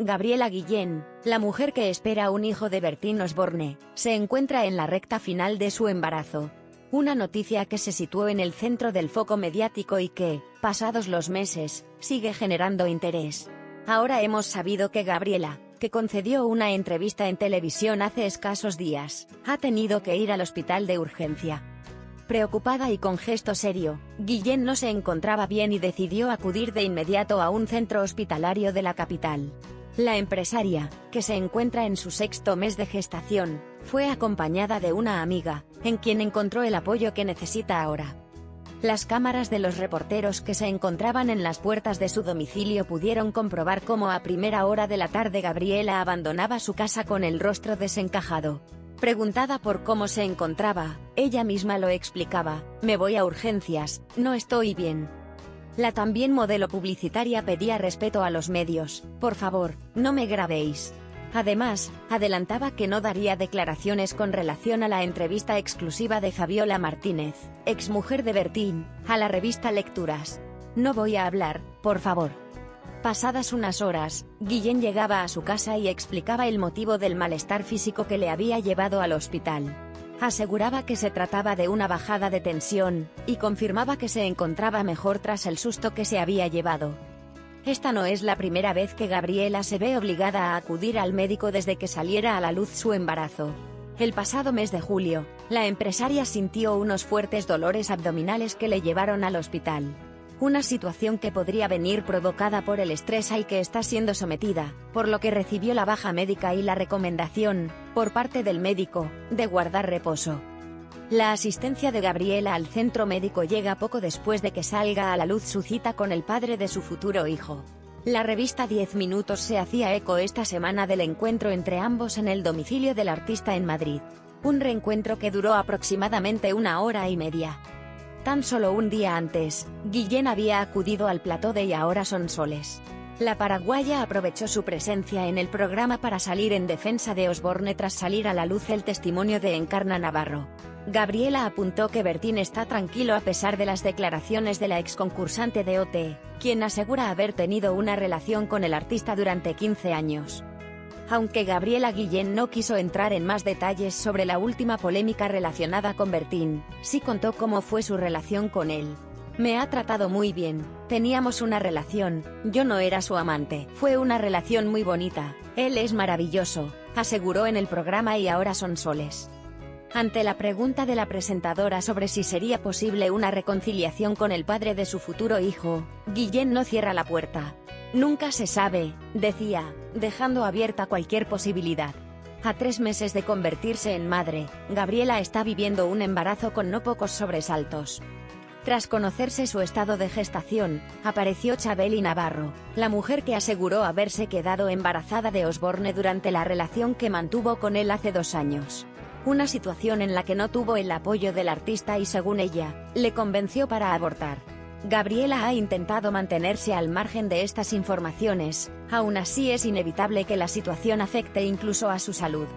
Gabriela Guillén, la mujer que espera un hijo de Bertín Osborne, se encuentra en la recta final de su embarazo. Una noticia que se situó en el centro del foco mediático y que, pasados los meses, sigue generando interés. Ahora hemos sabido que Gabriela, que concedió una entrevista en televisión hace escasos días, ha tenido que ir al hospital de urgencia. Preocupada y con gesto serio, Guillén no se encontraba bien y decidió acudir de inmediato a un centro hospitalario de la capital. La empresaria, que se encuentra en su sexto mes de gestación, fue acompañada de una amiga, en quien encontró el apoyo que necesita ahora. Las cámaras de los reporteros que se encontraban en las puertas de su domicilio pudieron comprobar cómo a primera hora de la tarde Gabriela abandonaba su casa con el rostro desencajado. Preguntada por cómo se encontraba, ella misma lo explicaba, me voy a urgencias, no estoy bien, la también modelo publicitaria pedía respeto a los medios, por favor, no me grabéis. Además, adelantaba que no daría declaraciones con relación a la entrevista exclusiva de Fabiola Martínez, exmujer de Bertín, a la revista Lecturas. No voy a hablar, por favor. Pasadas unas horas, Guillén llegaba a su casa y explicaba el motivo del malestar físico que le había llevado al hospital. Aseguraba que se trataba de una bajada de tensión, y confirmaba que se encontraba mejor tras el susto que se había llevado. Esta no es la primera vez que Gabriela se ve obligada a acudir al médico desde que saliera a la luz su embarazo. El pasado mes de julio, la empresaria sintió unos fuertes dolores abdominales que le llevaron al hospital una situación que podría venir provocada por el estrés al que está siendo sometida, por lo que recibió la baja médica y la recomendación, por parte del médico, de guardar reposo. La asistencia de Gabriela al centro médico llega poco después de que salga a la luz su cita con el padre de su futuro hijo. La revista 10 Minutos se hacía eco esta semana del encuentro entre ambos en el domicilio del artista en Madrid. Un reencuentro que duró aproximadamente una hora y media. Tan solo un día antes, Guillén había acudido al plató de Y ahora son soles. La paraguaya aprovechó su presencia en el programa para salir en defensa de Osborne tras salir a la luz el testimonio de Encarna Navarro. Gabriela apuntó que Bertín está tranquilo a pesar de las declaraciones de la exconcursante de OT, quien asegura haber tenido una relación con el artista durante 15 años. Aunque Gabriela Guillén no quiso entrar en más detalles sobre la última polémica relacionada con Bertín, sí contó cómo fue su relación con él. Me ha tratado muy bien, teníamos una relación, yo no era su amante, fue una relación muy bonita, él es maravilloso, aseguró en el programa y ahora son soles. Ante la pregunta de la presentadora sobre si sería posible una reconciliación con el padre de su futuro hijo, Guillén no cierra la puerta, Nunca se sabe, decía, dejando abierta cualquier posibilidad. A tres meses de convertirse en madre, Gabriela está viviendo un embarazo con no pocos sobresaltos. Tras conocerse su estado de gestación, apareció Chabeli Navarro, la mujer que aseguró haberse quedado embarazada de Osborne durante la relación que mantuvo con él hace dos años. Una situación en la que no tuvo el apoyo del artista y según ella, le convenció para abortar. Gabriela ha intentado mantenerse al margen de estas informaciones, aún así es inevitable que la situación afecte incluso a su salud.